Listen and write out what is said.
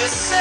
just say